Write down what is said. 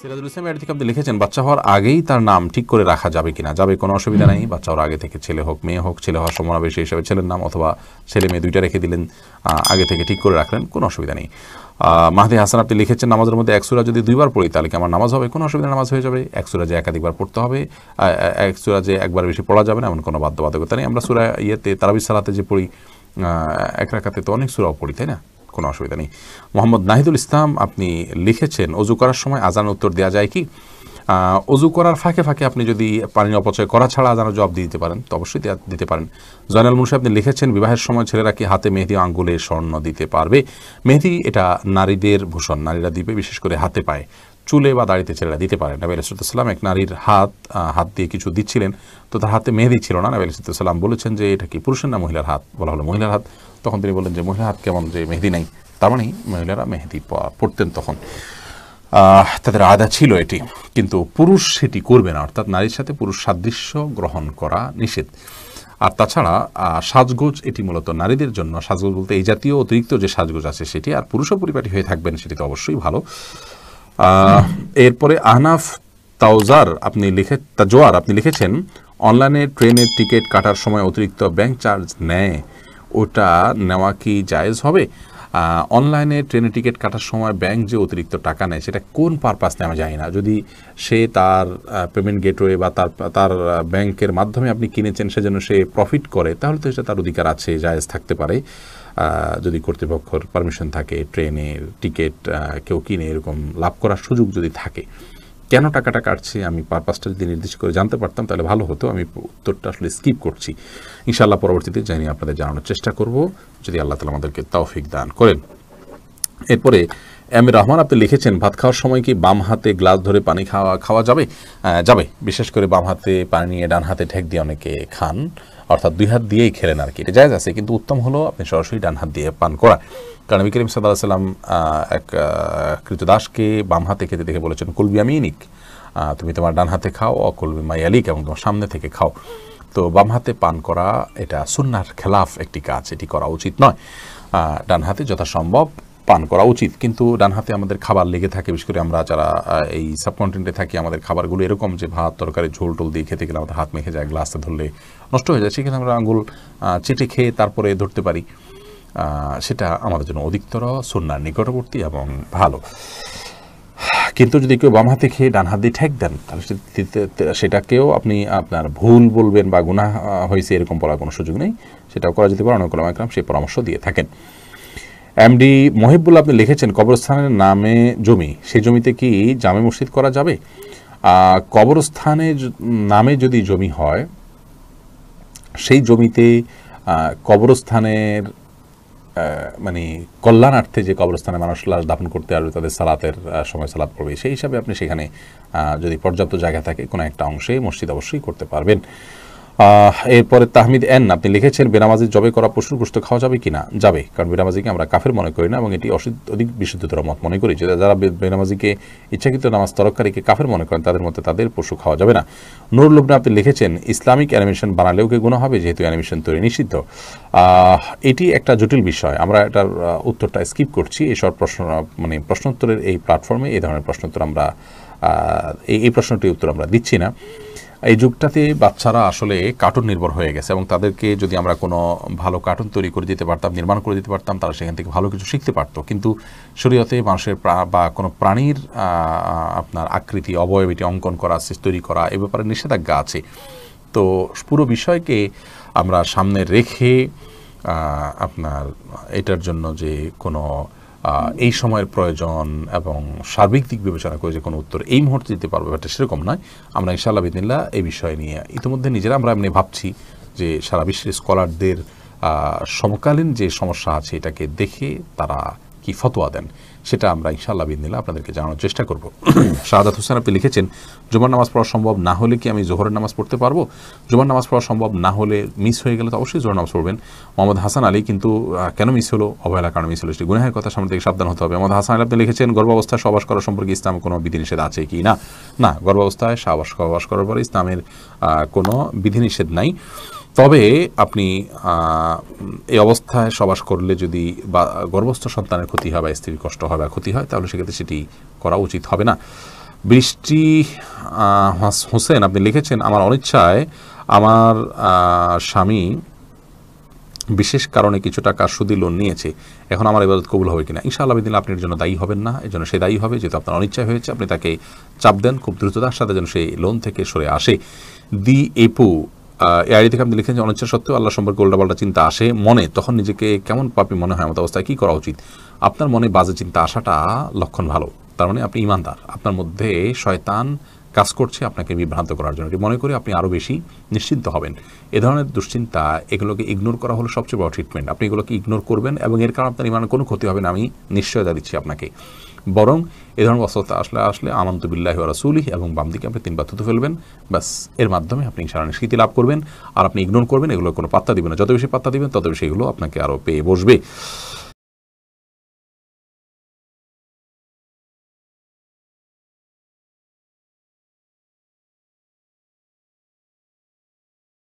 সিরাজুল ইসলাম এর থেকে আপনি লিখেছেন বাচ্চা হওয়ার আগেই তার নাম ঠিক করে রাখা যাবে কিনা যাবে কোনো অসুবিধা নেই বাচ্চা হওয়ার আগে থেকে ছেলে হোক মেয়ে হোক ছেলে হওয়ার সম্ভাবনা বেশি হিসাবে ছেলের নাম অথবা ছেলে মেয়ে দুইটা রেখে দিলেন আগে থেকে ঠিক করে রাখলেন কোনো অসুবিধা নেই। মাহদি হাসান আপনি লিখেছেন নামাজের মধ্যে একসুরা যদি দুইবার পড়ি তাহলে কি আমার নামাজ হবে? কোনো অসুবিধা নামাজ হয়ে যাবে। একসুরা যে একাধিকবার পড়তে হবে আহ, এক সুরা যে একবার বেশি পড়া যাবে না এমন কোনো বাধ্যবাধকতা নেই। আমরা সুরা ইয়েতে তারাবি সালাতে যে পড়ি এক রাখাতে তো অনেক সুরাও পড়ি তাই না? কোনো অসুবিধা নেই। মোহাম্মদ নাহিদুল ইসলাম, আপনি লিখেছেন, অজু করার সময় আজান উত্তর দেওয়া যায় কি? অজু করার ফাঁকে ফাঁকে আপনি যদি পানি অপচয় করা ছাড়া আজানের জবাব দিতে পারেন, তো অবশ্যই দিতে পারেন। জয়নাল মুন্সি, আপনি লিখেছেন, বিবাহের সময় ছেলেরা কি হাতে মেহেদি আঙ্গুলে স্বর্ণ দিতে পারবে? মেহেদি এটা নারীদের ভূষণ, নারীরা দিবে, বিশেষ করে হাতে পায়। চুলে বা দাড়িতে ছেলেরা দিতে পারে। নবী আলাইসাল্লাম এক নারীর হাত হাত দিয়ে কিছু দিচ্ছিলেন, তো তার হাতে মেহেদি ছিল না। নবী আলাইসাল্লাম বলেছেন যে, এটা কি পুরুষের না মহিলার হাত? বলা হলো মহিলার হাত। তখন তিনি বললেন যে, মহিলা, হাত কেমন যে মেহেদি নাই? তার মানে মহিলারা মেহেদি পড়তেন তখন। তাদের আদা ছিল এটি, কিন্তু পুরুষ সেটি করবে না, অর্থাৎ নারীর সাথে পুরুষ সাদৃশ্য গ্রহণ করা নিষেধ। আর তাছাড়া সাজগোজ এটি মূলত নারীদের জন্য। সাজগোজ বলতে এই জাতীয় অতিরিক্ত যে সাজগোজ আছে সেটি, আর পুরুষও পরিপাটি হয়ে থাকবেন সেটি তো অবশ্যই ভালো। এরপরে আহনাফ তাওজার, আপনি লিখে, তাজোয়ার, আপনি লিখেছেন, অনলাইনে ট্রেনের টিকিট কাটার সময় অতিরিক্ত ব্যাংক চার্জ নেয়। ওটা নেওয়া কি জায়েজ হবে? অনলাইনে ট্রেনের টিকিট কাটার সময় ব্যাংক যে অতিরিক্ত টাকা নেয়, সেটা কোন পারপাস নেওয়া যায় না। যদি সে তার পেমেন্ট গেটওয়ে বা তার তার ব্যাংকের মাধ্যমে আপনি কিনেছেন সেজন্য সে প্রফিট করে, তাহলে তো সেটা তার অধিকার আছে, জায়েজ থাকতে পারে। যদি কর্তৃপক্ষর পারমিশন থাকে, ট্রেনের টিকিট কেউ কিনে এরকম লাভ করার সুযোগ যদি থাকে। কেন টাকাটা কাটছে? আমি পারপাসটা যদি নির্দিষ্ট করে জানতে পারতাম, তাহলে ভালো হতো। আমি উত্তরটা আসলে স্কিপ করছি। ইনশাআল্লাহ পরবর্তীতে জানিয়ে আপনাদের জানানোর চেষ্টা করব। যদি আল্লাহ তালা আমাদেরকে তৌফিক দান করেন। এরপরে, এম রহমান, আপনি লিখেছেন, ভাত খাওয়ার সময় কি বাম হাতে গ্লাস ধরে পানি খাওয়া খাওয়া যাবে? যাবে। বিশেষ করে বাম হাতে পানি নিয়ে ডান হাতে ঠেক দিয়ে অনেকে খান। অর্থাৎ দুই হাত দিয়েই খেলেন আর কি। জায়জ আছে কিন্তু উত্তম হলো আপনি সরাসরি ডান হাত দিয়ে পান করা। কারণ নবী করিম সাল্লাহ সাল্লাম এক কৃতদাসকে বাম হাতে খেতে দেখে বলেছেন কুলবি আমিনিক আহ, তুমি তোমার ডান হাতে খাও অকুলবি মাইয়ালিক এবং তোমার সামনে থেকে খাও। তো বাম হাতে পান করা এটা সুন্নার খেলাফ একটি কাজ এটি করা উচিত নয়। ডান হাতে যথাসম্ভব পান করা উচিত। কিন্তু ডান হাতে আমাদের খাবার লেগে থাকে বিশেষ করে আমরা যারা এই সাবকন্টিনেন্টে থাকি আমাদের খাবারগুলো এরকম যে ভাত তরকারি ঝোল টোল দিয়ে খেতে গেলে আমাদের হাত মেখে যায় গ্লাসে ধরলে নষ্ট হয়ে যায় সেখানে আমরা আঙুল চেটে খেয়ে তারপরে ধরতে পারি। সেটা আমাদের জন্য অধিকতর সুন্নার নিকটবর্তী এবং ভালো। কিন্তু যদি কেউ বাম হাতে খেয়ে ডান হাত দিয়ে ঠেক দেন তাহলে সেটাকেও আপনি আপনার ভুল বলবেন বা আহ, হয়েছে এরকম বলার কোনো সুযোগ নেই। সেটাও করা যেতে পারে অনেক একরাম সেই পরামর্শ দিয়ে থাকেন। এমডি মহিবুল আপনি লিখেছেন কবরস্থানের নামে জমি, সেই জমিতে কি জামে মসজিদ করা যাবে? কবরস্থানের নামে যদি জমি হয়, সেই জমিতে কবরস্থানের মানে কল্যাণার্থে যে কবরস্থানে মানুষ লাশ দাফন করতে আসবে, তাদের সালাতের সময় সালাত পড়বে, সেই হিসাবে আপনি সেখানে যদি পর্যাপ্ত জায়গা থাকে, কোনো একটা অংশে মসজিদ অবশ্যই করতে পারবেন। এরপরে তাহমিদ এন, আপনি লিখেছেন বেনামাজি জবে করা পশুর গোস্ত খাওয়া যাবে কিনা? যাবে, কারণ বেনামাজিকে আমরা কাফের মনে করি না এবং এটি অধিক বিশুদ্ধতর মত মনে করি যারা বেনামাজিকে ইচ্ছাকৃত নামাজ তরকারিকে কাফের মনে করেন, তাদের মধ্যে তাদের পশু খাওয়া যাবে না। নুরুল লুবনা, আপনি লিখেছেন, ইসলামিক অ্যানিমেশন বানালেও কি গুণা হবে? যেহেতু অ্যানিমেশন তৈরি নিষিদ্ধ। এটি একটা জটিল বিষয়। আমরা এটার উত্তরটা স্কিপ করছি। এসব প্রশ্ন মানে প্রশ্নোত্তরের এই প্ল্যাটফর্মে এই ধরনের প্রশ্নোত্তর আমরা এই প্রশ্নটির উত্তর আমরা দিচ্ছি না। এই যুগটাতে বাচ্চারা আসলে কার্টুন নির্ভর হয়ে গেছে এবং তাদেরকে যদি আমরা কোনো ভালো কার্টুন তৈরি করে দিতে পারতাম, নির্মাণ করে দিতে পারতাম, তারা সেখান থেকে ভালো কিছু শিখতে পারতো। কিন্তু শরীয়তে মানুষের বা কোনো প্রাণীর আপনার আকৃতি অবয়ব এটি অঙ্কন করা তৈরি করা, এ ব্যাপারে নিষেধাজ্ঞা আছে। তো পুরো বিষয়কে আমরা সামনে রেখে আপনার এটার জন্য যে কোনো এই সময়ের প্রয়োজন এবং সার্বিক দিক বিবেচনা করে যে কোনো উত্তর এই মুহূর্তে দিতে পারব, ব্যাপারটা সেরকম নয়। আমরা ইনশাআল্লাহ বিদিল্লা এই বিষয় নিয়ে ইতিমধ্যে নিজেরা আমরা এমনি ভাবছি যে সারা বিশ্বের স্কলারদের সমকালীন যে সমস্যা আছে এটাকে দেখে তারা কি ফতোয়া দেন। সেটা আমরা ইনশাআল্লাহ বিদিল্লা আপনাদেরকে জানানোর চেষ্টা করব। শাহাদাত হোসেন আপনি লিখেছেন, জুমার নামাজ পড়া সম্ভব না হলে কি আমি জোহরের নামাজ পড়তে পারব? জুমার নামাজ পড়া সম্ভব না হলে মিস হয়ে গেলে তো অবশ্যই জোহর নামাজ পড়বেন। মোহাম্মদ হাসান আলী কিন্তু কেন মিস হলো? অবহেলা কারণে মিস হলো। সেটি গুনাহের কথা সামনে থেকে সাবধান হতে হবে। মোহাম্মদ হাসান আলী আপনি লিখেছেন, গর্ভাবস্থায় সহবাস করা সম্পর্কে ইসলামে কোনো বিধিনিষেধ আছে কি না? না, গর্ভাবস্থায় সহবাস সহবাস করার পরে ইসলামের কোনো বিধিনিষেধ নাই। তবে আপনি এই অবস্থায় সবাস করলে যদি বা, গর্ভস্থ সন্তানের ক্ষতি হয় বা স্ত্রীর কষ্ট হয় বা ক্ষতি হয়, তাহলে সেক্ষেত্রে সেটি করা উচিত হবে না। বৃষ্টি হোসেন আপনি লিখেছেন, আমার অনিচ্ছায় আমার স্বামী বিশেষ কারণে কিছু টাকা সুদি লোন নিয়েছে। এখন আমার ইবাদত কবুল হবে কিনা? ইনশাআল্লাহ দিন আপনি এর জন্য দায়ী হবেন না এই জন্য সে দায়ী হবে, যেহেতু আপনার অনিচ্ছায় হয়েছে। আপনি তাকে চাপ দেন, খুব দ্রুততার সাথে যেন সেই লোন থেকে সরে আসে। দি এপু এআই থেকে আপনি লিখেন যে অনিচ্ছা সত্ত্বেও আল্লাহ সম্পর্কে উল্টাপাল্টা চিন্তা আসে মনে, তখন নিজেকে কেমন পাপি মনে হয় এমন অবস্থায় কী করা উচিত? আপনার মনে বাজে চিন্তা আসাটা লক্ষণ ভালো। তার মানে আপনি ইমানদার। আপনার মধ্যে শয়তান কাজ করছে আপনাকে বিভ্রান্ত করার জন্য। মনে করে আপনি আরও বেশি নিশ্চিন্ত হবেন। এ ধরনের দুশ্চিন্তা এগুলোকে ইগনোর করা হলো সবচেয়ে বড় ট্রিটমেন্ট আপনি এগুলোকে ইগনোর করবেন এবং এর কারণে আপনার ইমানের কোনো ক্ষতি হবে না। আমি নিশ্চয়তা দিচ্ছি আপনাকে। বরং এ ধরনের অবস্থা আসলে আসলে আমন্ত বিল্লাহ রাসুলি এবং বাম দিকে আপনি তিনবার থুতু ফেলবেন, ব্যাস, এর মাধ্যমে আপনি সারা স্মৃতি লাভ করবেন। আর আপনি ইগনোর করবেন, এগুলোর কোনো পাত্তা দিবেন না। যত বেশি পাত্তা দিবেন, তত বেশি এগুলো আপনাকে আরও পেয়ে বসবে।